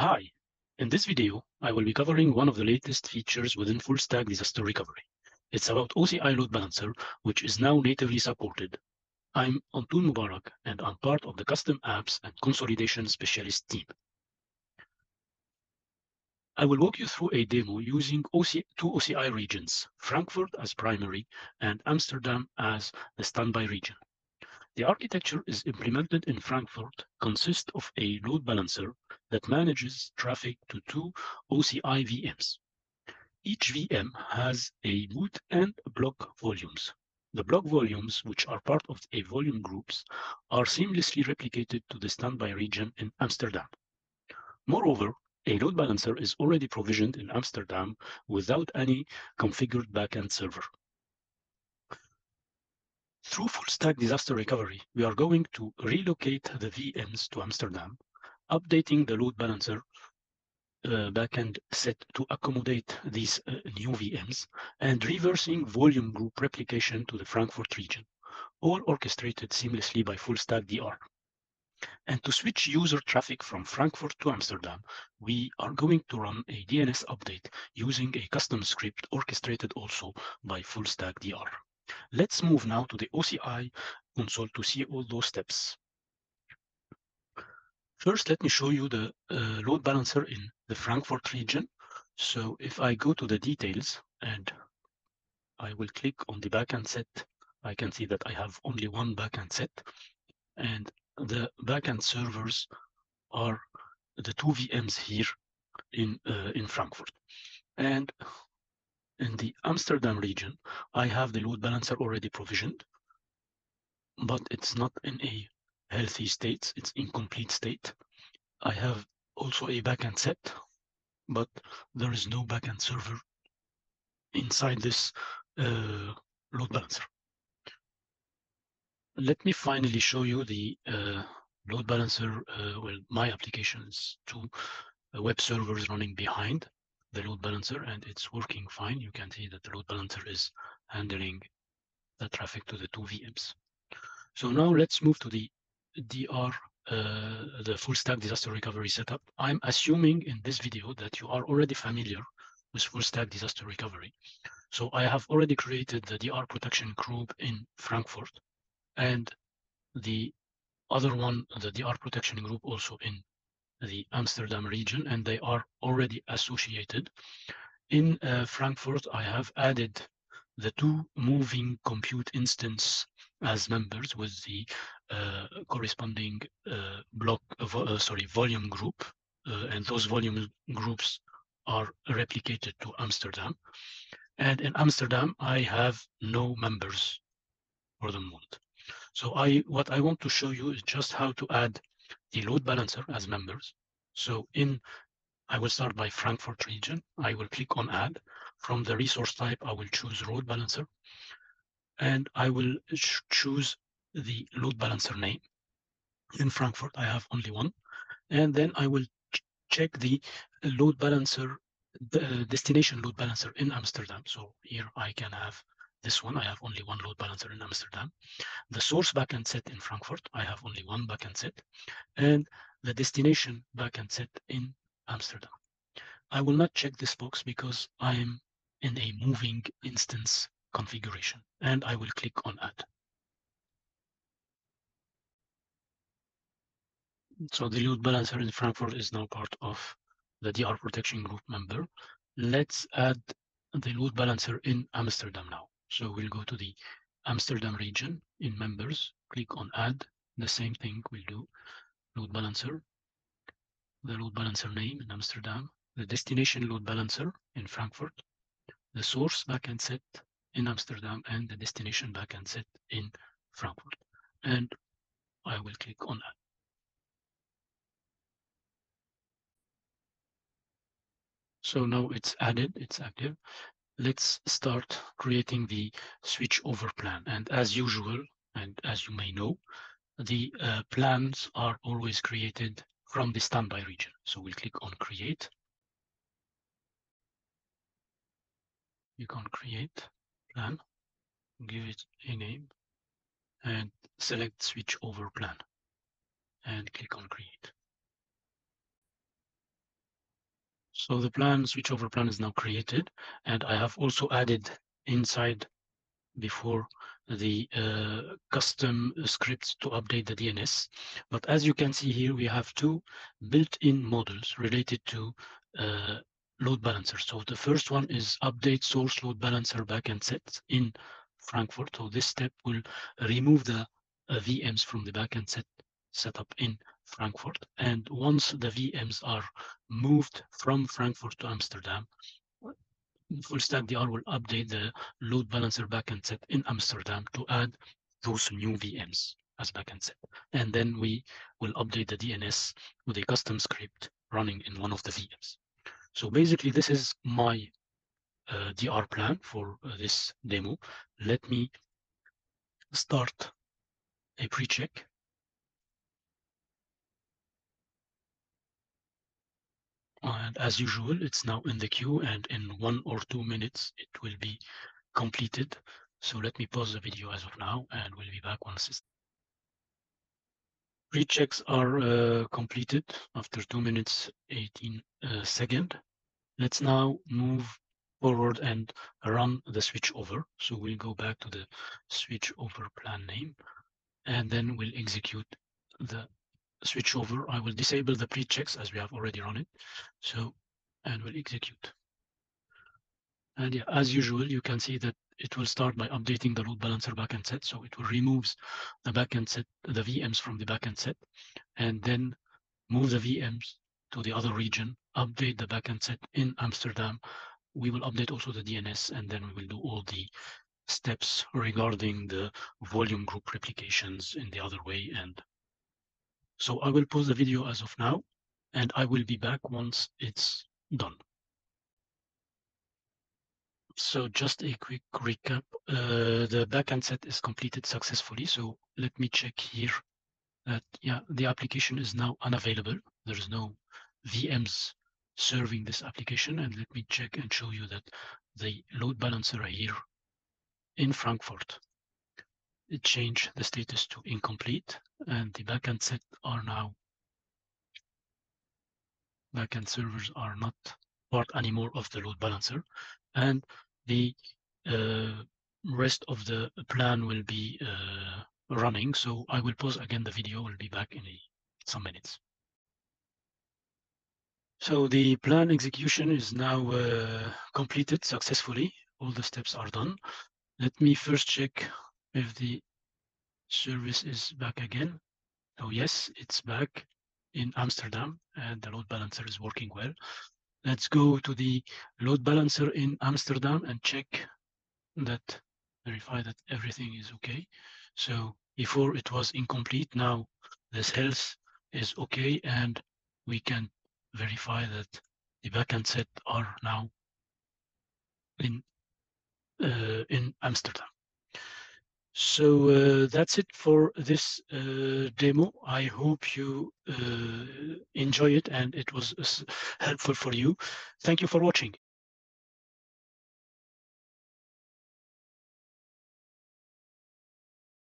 Hi, in this video, I will be covering one of the latest features within full stack disaster recovery. It's about OCI Load Balancer, which is now natively supported. I'm Antoon Mubarak, and I'm part of the custom apps and consolidation specialist team. I will walk you through a demo using two OCI regions, Frankfurt as primary and Amsterdam as the standby region. The architecture is implemented in Frankfurt, consists of a load balancer that manages traffic to two OCI VMs. Each VM has a boot and block volumes. The block volumes, which are part of a volume groups, are seamlessly replicated to the standby region in Amsterdam. Moreover, a load balancer is already provisioned in Amsterdam without any configured backend server. Through full stack disaster recovery, we are going to relocate the VMs to Amsterdam, updating the load balancer uh, backend set to accommodate these uh, new VMs, and reversing volume group replication to the Frankfurt region, all orchestrated seamlessly by full stack DR. And to switch user traffic from Frankfurt to Amsterdam, we are going to run a DNS update using a custom script orchestrated also by full stack DR. Let's move now to the OCI console to see all those steps. First, let me show you the uh, load balancer in the Frankfurt region. So if I go to the details and I will click on the backend set, I can see that I have only one backend set and the backend servers are the two VMs here in uh, in Frankfurt. And in the Amsterdam region, I have the load balancer already provisioned, but it's not in a healthy state, it's incomplete state. I have also a backend set, but there is no backend server inside this uh, load balancer. Let me finally show you the uh, load balancer, uh, well, my applications, two uh, web servers running behind the load balancer and it's working fine. You can see that the load balancer is handling the traffic to the two VMs. So now let's move to the DR, uh, the full stack disaster recovery setup. I'm assuming in this video that you are already familiar with full stack disaster recovery. So I have already created the DR protection group in Frankfurt and the other one, the DR protection group also in the Amsterdam region, and they are already associated. In uh, Frankfurt, I have added the two moving compute instance as members with the uh, corresponding uh, block, uh, sorry, volume group, uh, and those volume groups are replicated to Amsterdam. And in Amsterdam, I have no members for the moment. So I, what I want to show you is just how to add the load balancer as members. So in, I will start by Frankfurt region. I will click on add. From the resource type, I will choose load balancer. And I will choose the load balancer name. In Frankfurt, I have only one. And then I will ch check the load balancer, the uh, destination load balancer in Amsterdam. So here I can have this one, I have only one load balancer in Amsterdam. The source backend set in Frankfurt, I have only one backend set. And the destination backend set in Amsterdam. I will not check this box because I am in a moving instance configuration and I will click on add. So the load balancer in Frankfurt is now part of the DR protection group member. Let's add the load balancer in Amsterdam now. So we'll go to the Amsterdam region in members, click on add. The same thing we'll do, load balancer, the load balancer name in Amsterdam, the destination load balancer in Frankfurt, the source backend set in Amsterdam, and the destination backend set in Frankfurt. And I will click on that. So now it's added, it's active let's start creating the switch over plan. And as usual, and as you may know, the uh, plans are always created from the standby region. So we'll click on create. You can create plan, give it a name, and select switch over plan, and click on create. So the plan switchover plan is now created and I have also added inside before the uh, custom scripts to update the DNS. But as you can see here, we have two built-in models related to uh, load balancer. So the first one is update source load balancer backend sets in Frankfurt. So this step will remove the uh, VMs from the backend set setup in Frankfurt. And once the VMs are moved from Frankfurt to Amsterdam, full stack DR will update the load balancer backend set in Amsterdam to add those new VMs as backend set. And then we will update the DNS with a custom script running in one of the VMs. So basically, this is my uh, DR plan for uh, this demo. Let me start a pre-check. And as usual, it's now in the queue and in one or two minutes, it will be completed. So let me pause the video as of now and we'll be back once it's Pre-checks are uh, completed after two minutes, 18 uh, second. Let's now move forward and run the switch over. So we'll go back to the switch over plan name, and then we'll execute the switch over. I will disable the pre-checks as we have already run it. So, and we'll execute. And yeah, as usual, you can see that it will start by updating the load balancer backend set. So it will remove the backend set, the VMs from the backend set, and then move the VMs to the other region, update the backend set in Amsterdam. We will update also the DNS, and then we will do all the steps regarding the volume group replications in the other way. And so I will pause the video as of now, and I will be back once it's done. So just a quick recap. Uh, the backend set is completed successfully. So let me check here that yeah, the application is now unavailable. There is no VMs serving this application. And let me check and show you that the load balancer here in Frankfurt, it changed the status to incomplete and the backend set are now backend servers are not part anymore of the load balancer and the uh, rest of the plan will be uh, running. So I will pause again the video, will be back in a, some minutes. So the plan execution is now uh, completed successfully. All the steps are done. Let me first check if the service is back again. So yes, it's back in Amsterdam and the load balancer is working well. Let's go to the load balancer in Amsterdam and check that, verify that everything is okay. So before it was incomplete, now this health is okay and we can verify that the backend set are now in uh, in Amsterdam. So uh, that's it for this uh, demo. I hope you uh, enjoy it and it was uh, helpful for you. Thank you for watching.